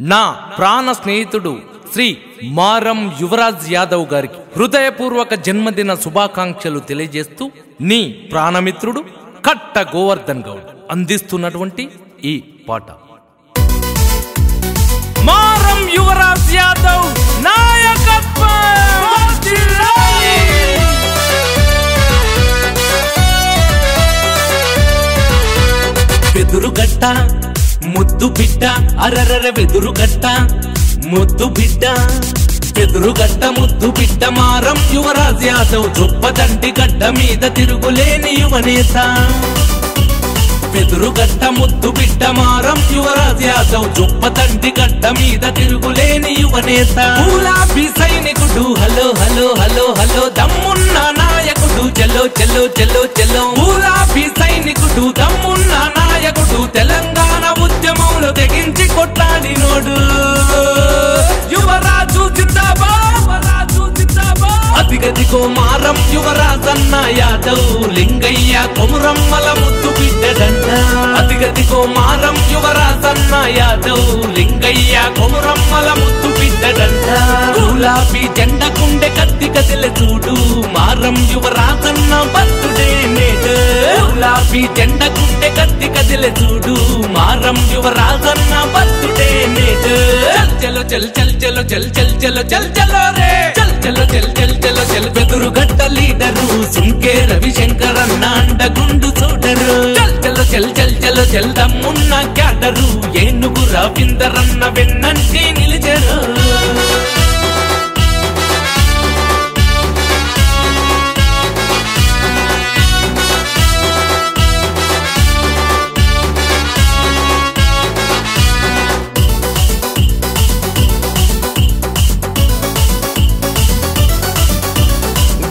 నా ప్రాణ స్నేహితుడు శ్రీ మారం యువరాజ్ యాదవ్ గారికి హృదయపూర్వక జన్మదిన శుభాకాంక్షలు తెలియజేస్తూ నీ ప్రాణమిత్రుడు కట్ట గోవర్ధన్ గౌడ్ అందిస్తున్నటువంటి ఈ పాట. మారం యువరాజ్ యాదవ్ నాయకత్వం ముద్దు బిడ్డ అరరర వెదురుగట్ట ముద్దు బిడ్డ వెదురుగట్ట ముద్దు బిడ్డ మారం. యువరాజ్ యాదవ్ చొప్పదండి గడ్డ మీద తిరుగులేని యువనేత వెదురుగట్ట ముద్దు బిడ్డ మారం. యువరాజ్ యాదవ్ చొప్పదండి గడ్డ మీద తిరుగులేని యువనేత గులాబీ సైనికుడు హలో హలో హలో హలో దమ్మున్న నాయకుడు చలో చలో చలో చలో. గులాబీ సైనికుడు దమ్మున్న నాయకుడు తెలంగాణ కొట్లాడినోడు యువరాజు జిందాబాద్ యువరాజు జిందాబాద్ అదిగదిగో మారం యువరాజన్న యాదవ్ లింగయ్య కొమురమ్మల ముద్దు బిడ్డడంట అదిగదిగో మారం యువరాజన్న యాదవ్ లింగయ్య కొమురమ్మల ముద్దు బిడ్డడంట గులాబీ జెండ కుండె కత్తి కదిల చూడు. మారం యువరాజన్న బర్త్డే నేడు. గులాబీ జెండ కుండె కత్తి కదిల చూడు. మారం యువరాజన్న బర్త్డే నేడు. చల్ చల్ చల్ చల్ చల్ చల్ చల్ చల్ చల్ రే. చల్ చల్ చల్ చల్ చల్ చల్ బెదురు గట్ట లీడరు. సుంకే రవిశంకర్ అన్న అండగుండు చూడరు. చల్ చల్ చల్ చల్ చల్ చల్ దమ్మున్న క్యాడరు. ఏనుగు రవీందరన్న వెన్నంటి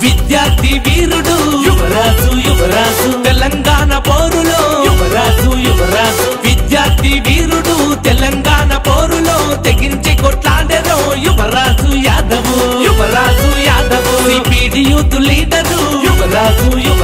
విద్యార్థి వీరుడు. యువరాజు యువరాజు తెలంగాణ పౌరులో. యువరాజు యువరాజు విద్యార్థి వీరుడు తెలంగాణ పౌరులో. తెగించి కొట్లాడెరో యువరాజు యాదవ్. యువరాజు యాదవ్. CPD youth leader. యువరాజు యువ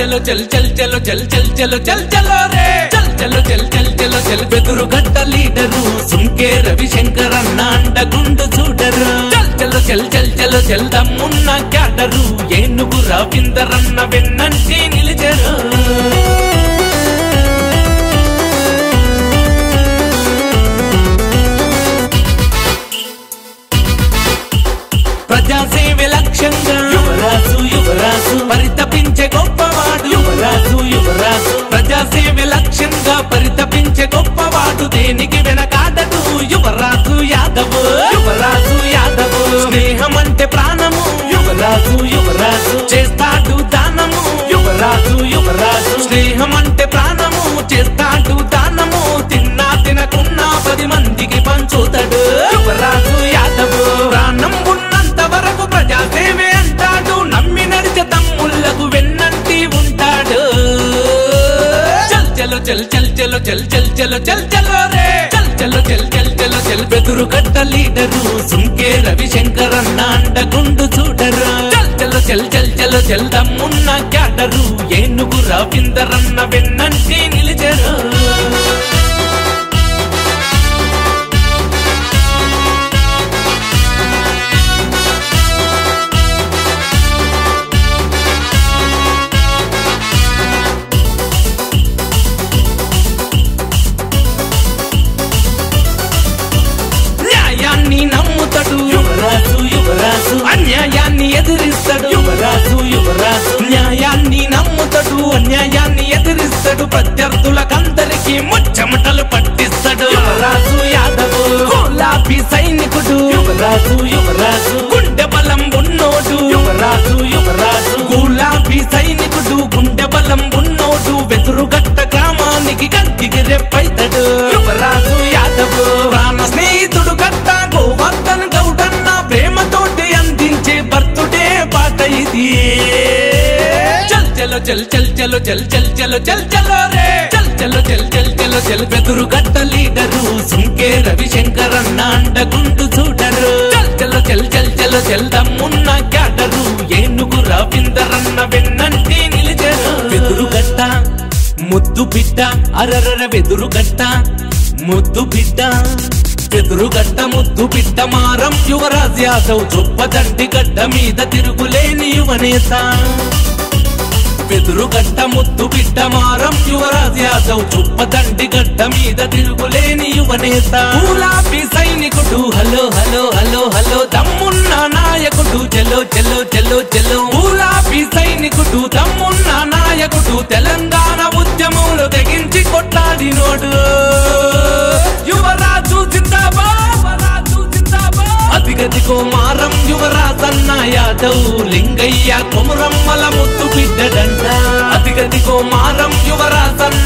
చల్ చలో చల్ చల్ చలో చల్ చల్ చలో చల్ చలో రే చల్ చలో చల్ చల్ చలో చల్ బెదురు గట్ట లీడరు సుంకే రవిశంకర్ అన్న అండగుండు చూడరు చల్ చలో చల్ చల్ చలో చల్ దమ్మున్న క్యాడరు ఏనుగు రవీందర్ అన్న వెన్నంటి నిలిచరు ప్రజాసేవ లక్ష్యంగా పరితపించే గొప్పవాడు దేనికి వెనకాడదు? యువరాజు యాదవ్ యువరాజు యాదవ్. స్నేహం అంటే ప్రాణము యువరాజు యువరాజు. చేస్తాడు చల్ చలో చల్ చల్ చలో చల్ చల్ చలో చల్ చలో రే. చల్ చలో చల్ చల్ చలో చల్ బెదురు కట్ట లీడరు సుంకే రవిశంకర్ అన్న అండగుండు చూడరు. చల్ చలో చల్ చల్ చలో చల్ దమ్మున్న క్యాడరు ఏనుగు రవీందర్ అన్న వెన్నంటి నిలిచరు. ఎదిరిస్తాడు ప్రత్యర్థులకందరికీ ముచ్చమటలు పట్టిస్తాడు. యువరాజు యాదవ్ గులాబీ సైనికుడు. యువరాజు యువరాజు. గుండె బలం ఉన్నోడు. యువరాజు యువరాజు. గులాబీ సైనికుడు గుండె బలం ఉన్నోడు. వెతురుగట్ట గ్రామానికి గంటికి రెప్పైతాడు. యువరాజు యాదవ్ చల్ చలో చల్ చల్ చలో చల్ చల్ చలో చల్ చలో రే. చల్ చలో చల్ చల్ చలో చల్ బెదురు గట్ట లీడరు. సుంకే రవిశంకర్ అన్న అండగుండు చూడరు. చల్ చలో చల్ చల్ చలో చల్ దమ్మున్న క్యాడరు. ఏనుగు రవీందర్ అన్న నిలిచారు. బెదురు గట్ట ముద్దు బిడ్డ అరరర వెదురు గట్ట ముద్దు బిడ్డ. వెదురు గట్ట ముద్దు బిడ్డ మారం యువరాజ్ యాదవ్. చొప్పదండి గడ్డ మీద తిరుగులేని యువనేత వెదురు గట్ట ముద్దు బిడ్డ మారం. యువరాజ్ యాదవ్ చుప్పదండి గడ్డ మీద తిరుగులేని యువనేత గులాబీ సైనికుడు హలో హలో హలో హలో దమ్మున్న నాయకుడు చెలో చెలో చెలో చెలో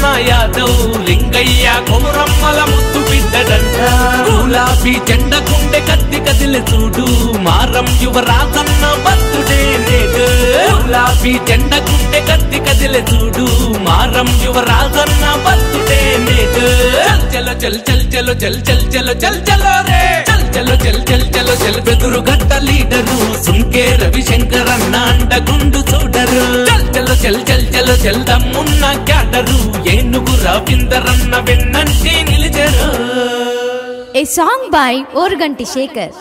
యువరాజన్న యాదవ్ లింగయ్య కొమురమ్మల ముద్దు బిడ్డడంట గులాబీ జెండ గుండె కత్తి కదిలి చూడు. మారం యువరాజన్న బర్తుడే నేడు గులాబీ జెండ గుండె కత్తి కదిలి చూడు. మారం యువరాజన్న బర్తుడే నేడు చల్ చలో చల్ చల్ చలో చల్ చల్ చలో చల్ చలో రే. చల్ చలో చల్ చల్ చలో చల్ బెదురు గట్ట లీడరు. సుంకే రవిశంకర్ అన్న అండగుండు చూడరు. చల్ చలో చల్ చల్ చలో చల్ దమ్మున్న క్యాడరు. మనుగురా విందరన్న వెన్నంటే నిలిచరు ఏ సాంగ్ బై ఓర్గంటి శేఖర్